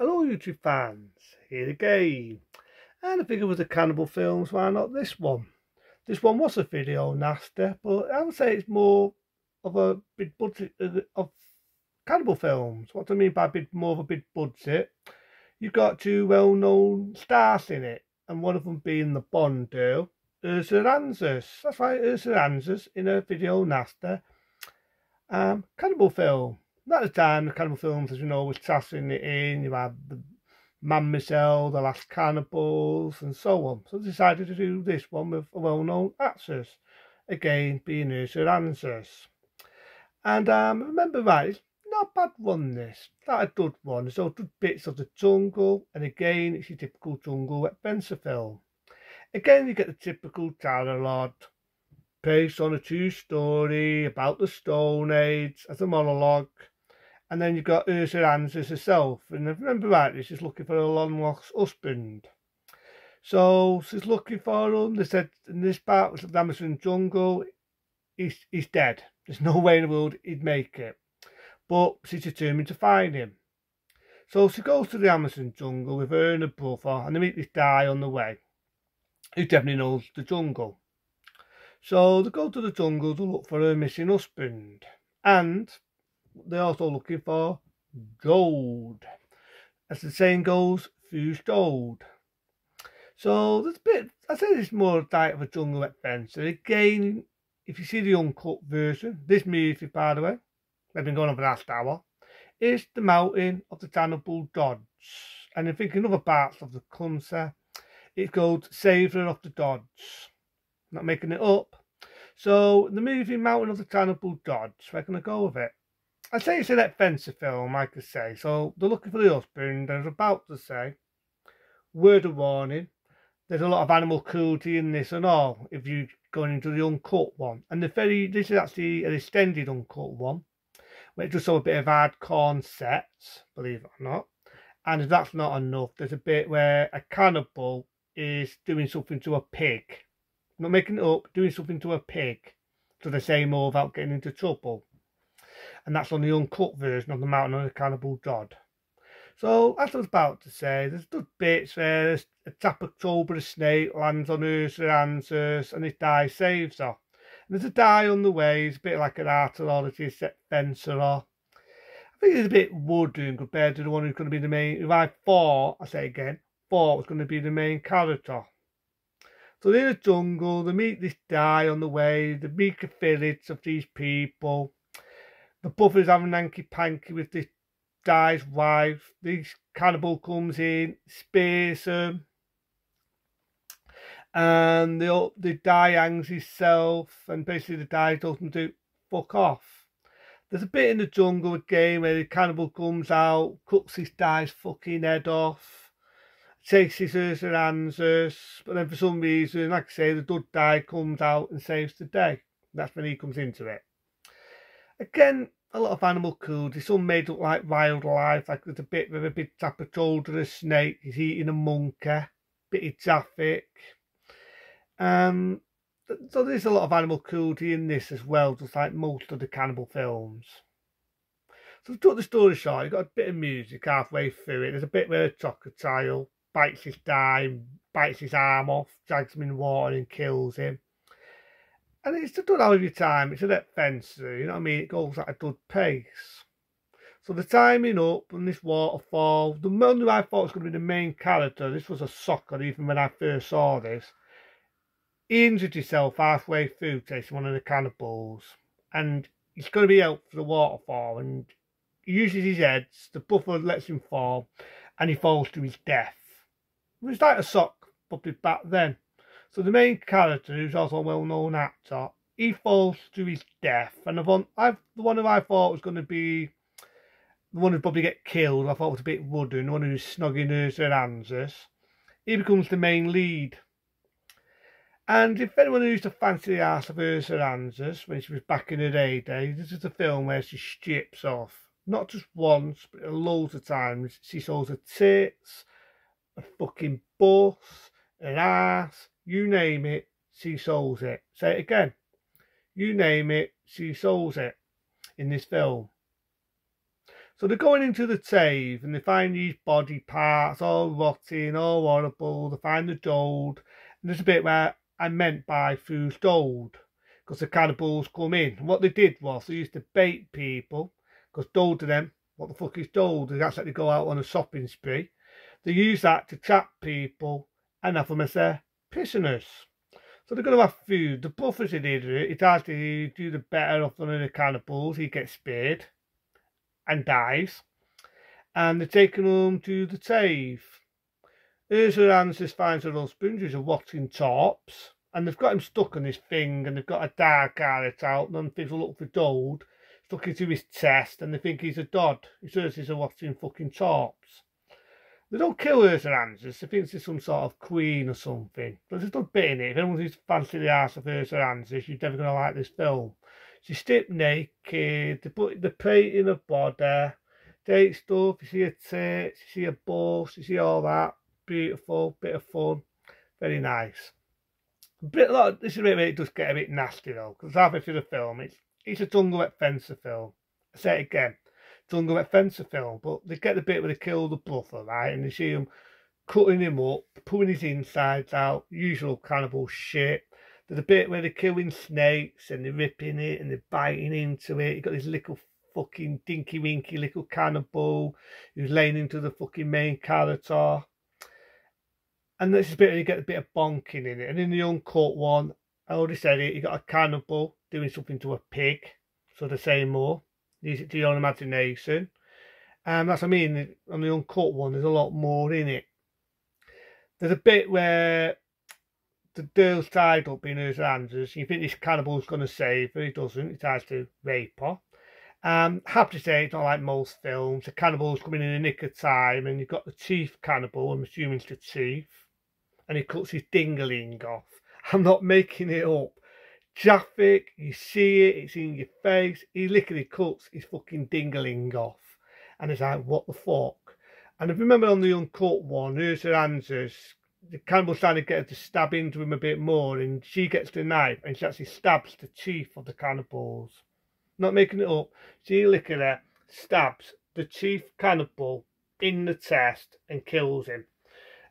Hello YouTube fans, here again. And I figured with the cannibal films, why not this one? This one was a video nasty, but I would say it's more of a big budget uh, of cannibal films. What do I mean by big, more of a big budget? You've got two well-known stars in it, and one of them being the Bond girl, Ursula Andress. That's right, Ursula Andress in a video nasty um, cannibal film at the time, the cannibal films, as you know, was tossing it in. You had the Man Michelle, The Last Cannibals, and so on. So decided to do this one with a well-known actress, again being Ursula Andress. And um, remember right, not bad one this, not a good one. There's good bits of the jungle, and again, it's your typical jungle adventure film. Again, you get the typical dialogue based on a true story about the Stone Age as a monologue and then you've got Ursula Andress herself. And if I remember rightly, she's looking for a long lost husband. So she's looking for him. They said in this part of the Amazon jungle, he's, he's dead. There's no way in the world he'd make it. But she's determined to find him. So she goes to the Amazon jungle with her and her brother, and they meet this guy on the way who definitely knows the jungle. So they go to the jungle to look for her missing husband. And they're also looking for gold. As the saying goes, fused gold. So there's a bit, I say this more type of a jungle adventure. Again, if you see the uncut version, this movie, by the way, I've been going on for the last hour, is the mountain of the Cannibal Gods. And if thinking other parts of the country, it's called Saviour of the Gods. Not making it up. So the movie Mountain of the Cannibal Gods, where can I go with it? I'd say it's an adventure film, I could say. So they're looking for the husband. I was about to say, word of warning, there's a lot of animal cruelty in this and all. If you're going into the uncut one, and the very this is actually an extended uncut one, where it does show a bit of hardcore sets, believe it or not. And if that's not enough, there's a bit where a cannibal is doing something to a pig. not making it up, doing something to a pig. So they say more without getting into trouble and that's on the uncut version of the Mountain of the Cannibal God. So, as I was about to say, there's good bits where there's a Tapacobra snake lands on Ursula Andress and it dies saves her. And there's a die on the way, it's a bit like an archaeologist set fencer. I think it's a bit wooden compared to the one who's going to be the main, if I thought, I say again, thought was going to be the main character. So they're in the jungle, they meet this die on the way, they meet the village of these people the brother's having hanky panky with this guy's wife. This cannibal comes in, spears him, and the the guy hangs himself, and basically the guy doesn't do fuck off. There's a bit in the jungle again where the cannibal comes out, cuts his guy's fucking head off, takes his Andress, but then for some reason, like I say, the dud guy comes out and saves the day. That's when he comes into it. Again, a lot of animal cruelty. All made up like wildlife. Like there's a bit with a big of shoulder, a snake. He's eating a monkey. Bit of traffic. Um, so there's a lot of animal cruelty in this as well, just like most of the cannibal films. So to cut the story short, you've got a bit of music halfway through it. There's a bit where a crocodile bites his dime, bites his arm off, drags him in water and kills him. And it's a good of your time. It's a bit fencer, you know what I mean? It goes at a good pace. So the timing up and this waterfall, the man who I thought was going to be the main character, this was a sucker even when I first saw this. He injured himself halfway through chasing one of the cannibals. And he's going to be out for the waterfall and he uses his heads, the buffer lets him fall, and he falls to his death. It was like a sock probably back then. So the main character, who's also a well-known actor, he falls to his death. And the one, I've, the one who I thought was going to be the one who'd probably get killed, I thought was a bit wooden, the one who's snogging Ursula Andress, he becomes the main lead. And if anyone used to fancy the ass of Ursula Andress when she was back in her heyday, this is a film where she strips off. Not just once, but a loads of times. She shows her tits, a fucking bust, an ass, you name it, she souls it. Say it again. You name it, she souls it in this film. So they're going into the cave and they find these body parts all rotting, all horrible. They find the dold. And there's a bit where I meant by who's dold because the cannibals come in. And what they did was they used to bait people because dold to them, what the fuck is dold? They actually go out on a shopping spree. They use that to trap people and have them as their prisoners. So they're going to have food. The brother's in idiot. He tries to do the better of one of the cannibals. He gets speared and dies. And they're taking him to the cave. Ursula Andress finds her husband, who's a rotting tops. and they've got him stuck on this thing, and they've got a dart carrot out, and then things look for gold, stuck into his chest, and they think he's a dod. He says he's a rotting fucking corpse. They don't kill Ursula Andress, they think she's some sort of queen or something. But there's no bit in it. If anyone who's fancy the ass of Ursula Andress, you're never going to like this film. She's stripped naked, they put the in her body, date stuff, you see her tits, you see her balls, you see all that. Beautiful, bit of fun, very nice. A bit like this is where it does get a bit nasty though, because halfway through the film, it's it's a jungle fencer film. I say it again, jungle wet fencer film, but they get the bit where they kill the brother, right, and you see him cutting him up, pulling his insides out, usual cannibal shit. There's a bit where they're killing snakes and they're ripping it and they're biting into it. You've got this little fucking dinky winky little cannibal who's laying into the fucking main character. And this is a bit where you get a bit of bonking in it. And in the uncut one, I already said it, you got a cannibal doing something to a pig. So they're saying more. To your imagination. And that's what I mean. On the uncut one, there's a lot more in it. There's a bit where the girl's tied up in her hands. You think this cannibal's going to save her. He doesn't. He tries to rape her. Um, happy to say it's not like most films. The cannibal's coming in a nick of time and you've got the chief cannibal, I'm assuming it's the chief, and he cuts his dingling off. I'm not making it up. Traffic, you see it, it's in your face. He literally cuts his fucking dingling off. And it's like, what the fuck? And I remember on the uncut one, Ursula Andress the to get her to stab into him a bit more, and she gets the knife and she actually stabs the chief of the cannibals. Not making it up. She her, stabs the chief cannibal in the chest and kills him.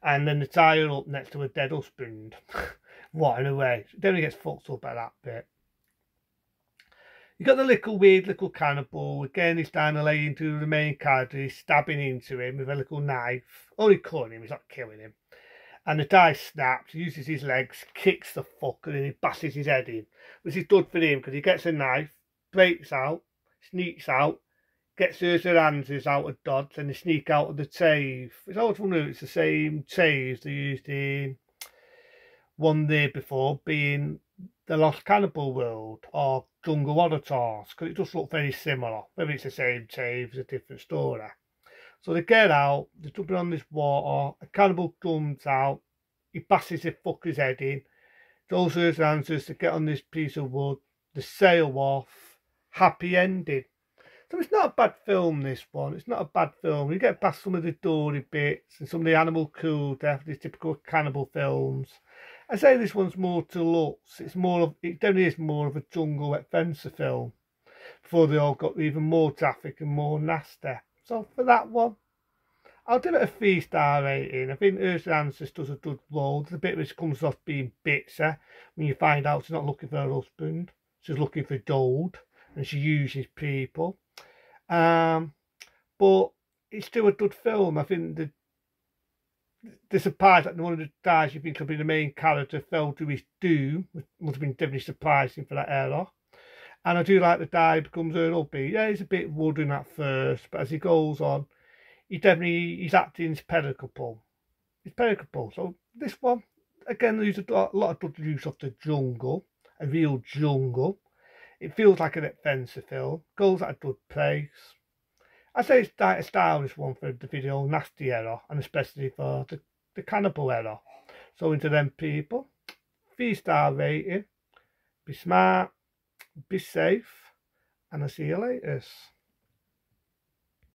And then they tie her up next to her dead husband. What in a way. Then he gets fucked up at that bit. You got the little weird little cannibal. Again, he's trying to lay into the main character. He's stabbing into him with a little knife. Oh, only cutting him, he's not killing him and the die snaps, uses his legs, kicks the fuck, and he bashes his head in. Which is good for him because he gets a knife, breaks out, sneaks out, gets his hands out of Dodds, and they sneak out of the cave. It's always wondered it's the same cave they used in one there before, being the Lost Cannibal World or Jungle Auditors, because it does look very similar. Maybe it's the same cave, it's a different story. So they get out, they're jumping on this water, a cannibal comes out, he bashes the fucker's head in, those are his answers to get on this piece of wood, the sail off, happy ending. So it's not a bad film, this one. It's not a bad film. You get past some of the dory bits and some of the animal cool death, these typical cannibal films. I say this one's more to looks. It's more of, it definitely is more of a jungle adventure film. Before they all got even more traffic and more nasty. So for that one, I'll give it a three star rating. I think Ursula Andress does a good role. There's a bit which comes off being bitter when you find out she's not looking for her husband. She's looking for gold and she uses people. Um, but it's still a good film. I think the surprise that one of the guys you think could be the main character fell to his doom must have been definitely surprising for that era. And I do like the die becomes a hubby. Yeah, he's a bit wooden at first, but as he goes on, he definitely he's acting his pericope. His pericope. So this one, again, there's a lot, a lot of use of the jungle, a real jungle. It feels like an adventure film. Goes at a good pace. I say it's quite a stylish one for the video nasty era, and especially for the, the cannibal era. So into them people, three star rating. Be smart, be safe, and I'll see you later.